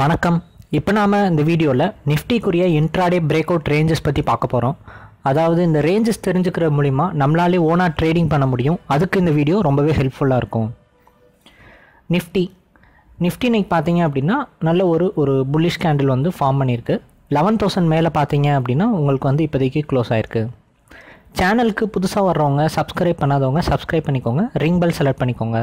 வணக்கம். இப்போ நாம் இந்த வீடியோவில் நிஃப்டிக்குரிய இன்ட்ராடே பிரேக் அவுட் ரேஞ்சஸ் பற்றி பார்க்க போகிறோம் அதாவது இந்த ரேஞ்சஸ் தெரிஞ்சுக்கிற மூலிமா நம்மளாலே ஓனாக ட்ரேடிங் பண்ண முடியும். அதுக்கு இந்த வீடியோ ரொம்பவே ஹெல்ப்ஃபுல்லாக இருக்கும். நிஃப்டி நிஃப்டி இன்னைக்கு பார்த்தீங்க அப்படின்னா நல்ல ஒரு ஒரு புல்லிஷ் கேண்டில் வந்து ஃபார்ம் பண்ணியிருக்கு. லெவன் தௌசண்ட் மேலே பார்த்தீங்க அப்படின்னா உங்களுக்கு வந்து இப்போதைக்கு க்ளோஸ் ஆயிருக்கு. சேனலுக்கு புதுசாக வர்றவங்க சப்ஸ்கிரைப் பண்ணாதவங்க சப்ஸ்கிரைப் பண்ணிக்கோங்க. ரிங் பெல் செலக்ட் பண்ணிக்கோங்க.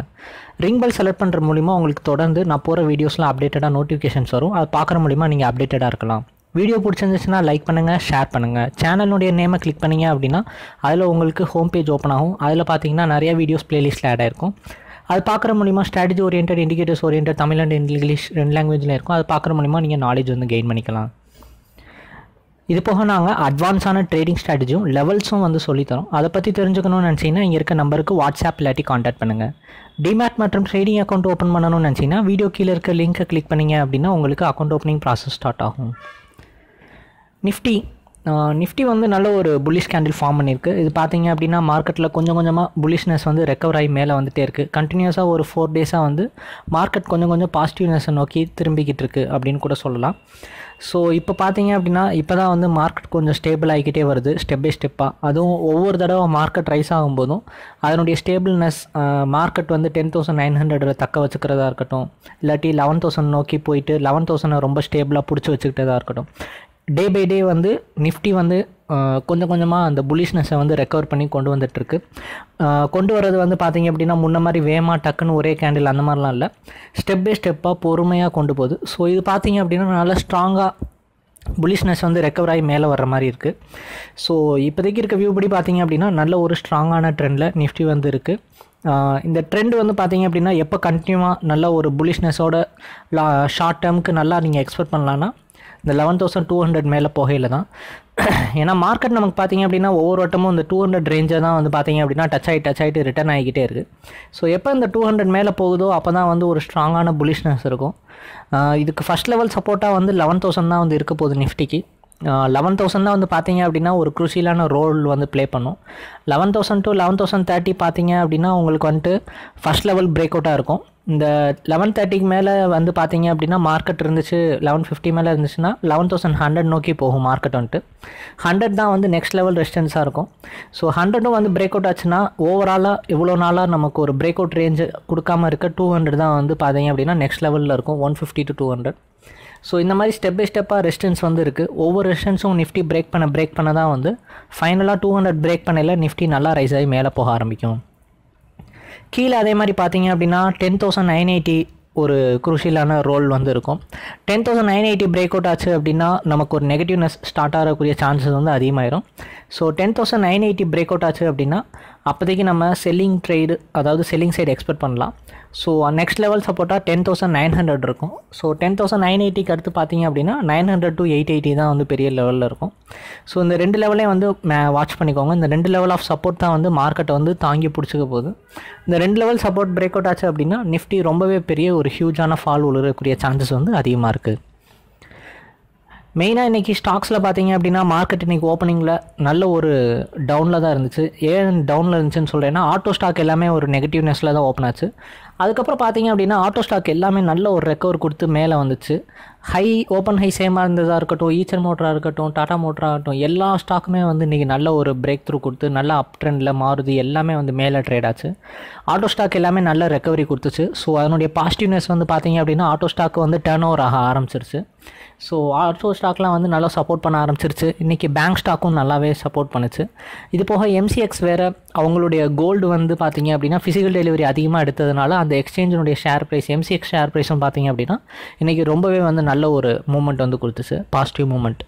ரிங் பெல் செலக்ட் பண்ணுற மூலிமா உங்களுக்கு தொடர்ந்து நான் போகிற வீடியோஸ்லாம் அப்டேட்டடாக நோட்டிஃபிகேஷன்ஸ் வரும். அது பார்க்குற மூலிமா நீங்கள் அப்டேட்டடாக இருக்கலாம். வீடியோ பிடிச்சிருந்துச்சுன்னா லைக் பண்ணுங்கள் ஷேர் பண்ணுங்கள் சேனலுடைய நேமை கிளிக் பண்ணீங்க அப்படின்னா அதில் உங்களுக்கு ஹோம் பேஜ் ஓப்பன் ஆகும். அதில் பார்த்தீங்கன்னா நிறைய வீடியோஸ் பிளேலிஸ்ட்டில் ஆட் ஆயிருக்கும். அது பார்க்குற மூலிமா strategy orient indicators orient Tamil and English ரெண்டு லாங்குவேஜில் இருக்கும். அது பார்க்குற மூலிமா நீங்கள் நாலேஜ் வந்து கெயின் பண்ணிக்கலாம். இது போக நாங்கள் அட்வான்ஸான ட்ரேடிங் ஸ்ட்ராட்டஜியும் லெவல்ஸும் வந்து சொல்லித்தரோம். அதை பற்றி தெரிஞ்சுக்கணும்னு நினச்சிங்கன்னா இங்கே இருக்க நம்பருக்கு வாட்ஸ்அப் இல்லாட்டி காண்டாக்ட் பண்ணுங்கள் டிமேட் மற்றும் ட்ரேடிங் அக்கௌண்ட் ஓப்பன் பண்ணணும்னு நினச்சிங்கன்னா வீடியோ கீழே இருக்க லிங்க்கை கிளிக் பண்ணிங்க அப்படின்னா உங்களுக்கு அக்கௌண்ட் ஓப்பனிங் ப்ராசஸ் ஸ்டார்ட் ஆகும். நிஃப்டி நிஃப்டி வந்து நல்ல ஒரு புல்லிஷ் கேண்டில் ஃபார்ம் பண்ணியிருக்கு. இது பார்த்தீங்க அப்படின்னா மார்க்கெட்டில் கொஞ்சம் கொஞ்சமாக புல்லிஷ்னஸ் வந்து ரெக்கவர் ஆகி மேலே வந்துட்டே இருக்குது கண்டினியூஸாக ஒரு ஃபோர் டேஸாக வந்து மார்க்கெட் கொஞ்சம் கொஞ்சம் பாசிட்டிவ்னஸை நோக்கி திரும்பிக்கிட்டு இருக்குது அப்படின்னு கூட சொல்லலாம். ஸோ இப்போ பார்த்தீங்க அப்படின்னா இப்போ தான் வந்து மார்க்கெட் கொஞ்சம் ஸ்டேபிள் ஆகிக்கிட்டே வருது ஸ்டெப் பை ஸ்டெப்பாக அதுவும் ஒவ்வொரு தடவை மார்க்கெட் ரைஸ் ஆகும்போதும் அதனுடைய ஸ்டேபிள்னஸ் மார்க்கெட் வந்து டென் தௌசண்ட் நைன் ஹண்ட்ரடில் தக்க வச்சுக்கிறதா இருக்கட்டும் இல்லாட்டி லெவன் தௌசண்ட் நோக்கி போயிட்டு லெவன் தௌசண்டை ரொம்ப ஸ்டேபிளாக பிடிச்சி வச்சுக்கிட்டதாக இருக்கட்டும். டே பை டே வந்து நிஃப்டி வந்து கொஞ்சம் கொஞ்சமாக அந்த புலிஷ்னஸை வந்து ரெக்கவர் பண்ணி கொண்டு வந்துட்டுருக்கு. கொண்டு வர்றது வந்து பார்த்திங்க அப்படின்னா முன்ன மாதிரி வேமா டக்குன்னு ஒரே கேண்டில் அந்த மாதிரிலாம் இல்லை. ஸ்டெப் பை ஸ்டெப்பாக பொறுமையாக கொண்டு போகுது. ஸோ இது பார்த்திங்க அப்படின்னா நல்லா ஸ்ட்ராங்காக புலிஷ்னஸ் வந்து ரெக்கவர் ஆகி மேலே வர்ற மாதிரி இருக்குது ஸோ இப்போதைக்கு இருக்க வியூ படி பார்த்திங்க அப்படின்னா நல்ல ஒரு ஸ்ட்ராங்கான ட்ரெண்டில் நிஃப்டி வந்து இருக்குது இந்த ட்ரெண்ட் வந்து பார்த்தீங்க அப்படின்னா எப்போ கண்டினியூவாக நல்ல ஒரு புலிஷ்னஸோட லா ஷார்ட் டேர்முக்கு நல்லா நீங்கள் எக்ஸ்பெக்ட் பண்ணலான்னா இந்த லெவன் தௌசண்ட் டூ ஹண்ட்ரட் மேலே போகையில் தான். ஏன்னா மார்க்கெட் நமக்கு பார்த்தீங்க அப்படின்னா ஒவ்வொரு வட்டமும் இந்த டூ ஹண்ட்ரட் ரேஞ்சை தான் வந்து பார்த்தீங்க அப்படின்னா டச் ஆகி டச் ஆகிட்டு ரிட்டர்ன் ஆகிக்கிட்டே இருக்குது ஸோ எப்போ இந்த டூ ஹண்ட்ரட் மேலே போகுதோ அப்போ தான் வந்து ஒரு ஸ்ட்ராங்கான புலிஷ்னஸ் இருக்கும். இதுக்கு ஃபஸ்ட் லெவல் சப்போர்ட்டாக வந்து லெவன் தௌசண்ட் தான் வந்து இருக்க போகுது நிஃப்டிக்கு. லெவன் தௌசண்ட் தான் வந்து பார்த்தீங்க அப்படின்னா ஒரு குரூசியலான ரோல் வந்து ப்ளே பண்ணும். Eleven thousand to eleven thousand thirty பார்த்தீங்க அப்படின்னா உங்களுக்கு வந்துட்டு ஃபஸ்ட் லெவல் பிரேக் அவுட்டாக இருக்கும். இந்த லெவன் தேர்ட்டிக்கு மேலே வந்து பார்த்தீங்க அப்படின்னா மார்க்கெட் இருந்துச்சு லெவன் ஃபிஃப்டி மேலே இருந்துச்சுன்னா லெவன் தௌசண்ட் ஹண்ட்ரட் நோக்கி போகும் மார்க்கெட் வந்துட்டு. ஹண்ட்ரட் தான் வந்து நெக்ஸ்ட் லெவல் ரெசிஸ்டன்ஸாக இருக்கும். ஸோ ஹண்ட்ரடும் வந்து பிரேக் அவுட் ஆச்சுன்னா ஓவராலாக இவ்வளோ நாளாக நமக்கு ஒரு பிரேக் அவுட் ரேஞ்சு கொடுக்காம இருக்க டூ ஹண்ட்ரட் தான் வந்து பார்த்தீங்க அப்படின்னா நெக்ஸ்ட் லெவலில் இருக்கும் one fifty to two hundred so இந்த மாதிரி ஸ்டெப் பை ஸ்டெப்பாக ரெசிஸ்டன்ஸ் வந்து இருக்குது ஒவ்வொரு ரெசிஸ்டன்ஸும் நிஃப்டி பிரேக் பண்ண பிரேக் பண்ண தான் வந்து ஃபைனலாக டூ ஹண்ட்ரட் பிரேக் பண்ணல நிஃப்டி நல்லா ரைஸ் ஆகி மேலே போக ஆரம்பிக்கும். கீழே அதே மாதிரி பார்த்தீங்க அப்படின்னா டென் தௌசண்ட் நைன் எயிட்டி ஒரு குருஷியலான ரோல் வந்து இருக்கும் ten thousand nine eighty break out ஆச்சு அப்படின்னா நமக்கு ஒரு நெகட்டிவ்னஸ் ஸ்டார்ட் ஆகக்கூடிய சான்சஸ் வந்து அதிகமாயிரும். So ten thousand nine eighty break out ஆச்சு அப்படின்னா அப்போதைக்கு நம்ம செல்லிங் ட்ரேடு அதாவது செல்லிங் சைடு எக்ஸ்பெக்ட் பண்ணலாம். ஸோ நெக்ஸ்ட் லெவல் சப்போர்ட்டாக டென் தௌசண்ட் நைன் ஹண்ட்ரட் இருக்கும். ஸோ டென் தௌசண்ட் நைன் எயிட்டிக்கு அடுத்து பார்த்தீங்க அப்படின்னா nine hundred to eight eighty தான் வந்து பெரிய லெவலில் இருக்கும். ஸோ இந்த ரெண்டு லெவலையும் வந்து வாட்ச் பண்ணிக்கோங்க. இந்த ரெண்டு லெவல் ஆஃப் சப்போர்ட் தான் வந்து மார்க்கெட்டை வந்து தாங்கி பிடிச்சிக்க போகுது. இந்த ரெண்டு லெவல் சப்போர்ட் பிரேக் அவுட் ஆச்சு அப்படின்னா நிஃப்டி ரொம்பவே பெரிய ஒரு ஹியூஜான ஃபால் உழுறக்கூடிய சான்சஸ் வந்து அதிகமாக இருக்குது மெயினாக இன்றைக்கி ஸ்டாக்ஸில் பார்த்தீங்க அப்படின்னா மார்க்கெட் இன்றைக்கி ஓப்பனிங்கில் நல்ல ஒரு டவுனில் தான் இருந்துச்சு. ஏன் டவுனில் இருந்துச்சுன்னு சொல்கிறேன்னா ஆட்டோ ஸ்டாக் எல்லாமே ஒரு நெகட்டிவ்னஸில் தான் ஓப்பன் ஆச்சு. அதுக்கப்புறம் பார்த்தீங்க அப்படின்னா ஆட்டோ ஸ்டாக் எல்லாமே நல்ல ஒரு ரெக்கவர் கொடுத்து மேலே வந்துச்சு. ஹை ஓப்பன் ஹை சேமாக இருந்ததாக இருக்கட்டும் ஈச்சர் மோட்டராக இருக்கட்டும் டாடா மோட்டராக இருக்கட்டும் எல்லா ஸ்டாக்குமே வந்து இன்றைக்கி நல்ல ஒரு பிரேக் த்ரூ கொடுத்து நல்லா அப் ட்ரெண்டில் மாறுது எல்லாமே வந்து மேலே ட்ரேட் ஆச்சு. ஆட்டோ ஸ்டாக் எல்லாமே நல்ல ரெக்கவரி கொடுத்துச்சு. ஸோ அதனுடைய பாசிட்டிவ்னஸ் வந்து பார்த்தீங்க அப்படின்னா ஆட்டோ ஸ்டாக் வந்து டேர்ன் ஓவர் ஆக ஆரம்பிச்சிருச்சு. ஸோ ஆட்டோ ஸ்டாக்லாம் வந்து நல்லா சப்போர்ட் பண்ண ஆரம்பிச்சிருச்சு. இன்றைக்கி பேங்க் ஸ்டாக்கும் நல்லாவே சப்போர்ட் பண்ணுச்சு. இது போக எம்சிஎக்ஸ் வேறு அவங்களுடைய கோல்டு வந்து பார்த்தீங்க அப்படின்னா ஃபிசிக்கல் டெலிவரி அதிகமாக எடுத்ததுனால அந்த எக்ஸ்சேஞ்சினுடைய ஷேர் ப்ரைஸ் எம்சிஎக்ஸ் ஷேர் ப்ரைஸும் பார்த்தீங்க அப்படின்னா இன்றைக்கி ரொம்பவே வந்து நல்ல ஒரு மூமெண்ட் வந்து கொடுத்துச்சு. பாசிட்டிவ் மூமெண்ட்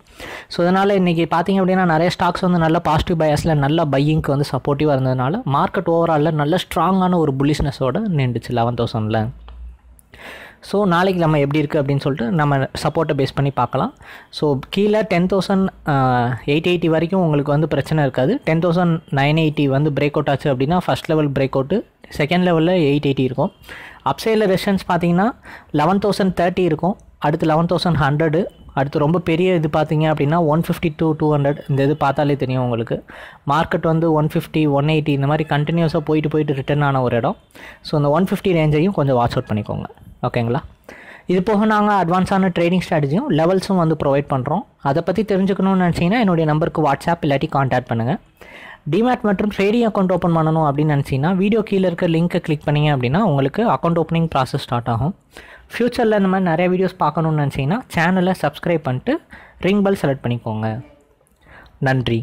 ஸோ அதனால் இன்றைக்கி பார்த்தீங்க அப்படின்னா நிறைய ஸ்டாக்ஸ் வந்து நல்ல பாசிட்டிவ் பயஸில் நல்ல பையிங்க்கு வந்து சப்போர்ட்டிவாக இருந்ததுனால மார்க்கெட் ஓவராலில் நல்ல ஸ்ட்ராங்கான ஒரு புல்லிஷ்னஸோட நின்றுச்சு லெவன் தௌசண்டில் ஸோ நாளைக்கு நம்ம எப்படி இருக்குது அப்படின்னு சொல்லிட்டு நம்ம சப்போர்ட்டை பேஸ் பண்ணி பார்க்கலாம். ஸோ கீழே டென் தௌசண்ட் எயிட் எயிட்டி வரைக்கும் உங்களுக்கு வந்து பிரச்சனை இருக்காது. டென் தௌசண்ட் நைன் எயிட்டி வந்து பிரேக் அவுட் ஆச்சு அப்படின்னா first level break out second லெவலில் எயிட் எயிட்டி இருக்கும். அப்சைடில் ரெஷன்ஸ் பார்த்தீங்கன்னா லெவன் தௌசண்ட் தேர்ட்டி இருக்கும். அடுத்து லெவன் தௌசண்ட் ஹண்ட்ரடு அடுத்து ரொம்ப பெரிய இது பார்த்தீங்க அப்படின்னா one fifty to two hundred இந்த இது பார்த்தாலே தெரியும் உங்களுக்கு. மார்க்கெட் வந்து ஒன் ஃபிஃப்டி ஒன் எயிட்டி இந்த மாதிரி கண்டினியூஸாக போயிட்டு போயிட்டு ரிட்டர்ன் ஆன ஒரு இடம். ஸோ அந்த ஒன் ஃபிஃப்டி ரேஞ்சையும் கொஞ்சம் வாட்ச் அவுட் பண்ணிக்கோங்க. ஓகேங்களா இது போக நாங்கள் அட்வான்ஸான ட்ரேடிங் ஸ்ட்ராட்டஜியும் லெவல்ஸும் வந்து ப்ரொவைட் பண்ணுறோம் அதை பற்றி தெரிஞ்சுக்கணும்னு நினச்சிங்கன்னா என்னுடைய நம்பருக்கு வாட்ஸ்அப் இல்லாட்டி காண்டாக்ட் பண்ணுங்கள் டிமேட் மற்றும் ட்ரேடிங் அக்கௌண்ட் ஓப்பன் பண்ணணும் அப்படின்னு நினச்சிங்கன்னா வீடியோ கீழே இருக்க லிங்க்கை கிளிக் பண்ணிங்க அப்படின்னா உங்களுக்கு அக்கௌண்ட் ஓப்பனிங் ப்ராசஸ் ஸ்டார்ட் ஆகும். ஃப்யூச்சரில் இந்த மாதிரி நிறைய வீடியோஸ் பார்க்கணுன்னு நினச்சிங்கன்னா சேனலை சப்ஸ்கிரைப் பண்ணிட்டு ரிங் பெல் செலக்ட் பண்ணிக்கோங்க. நன்றி.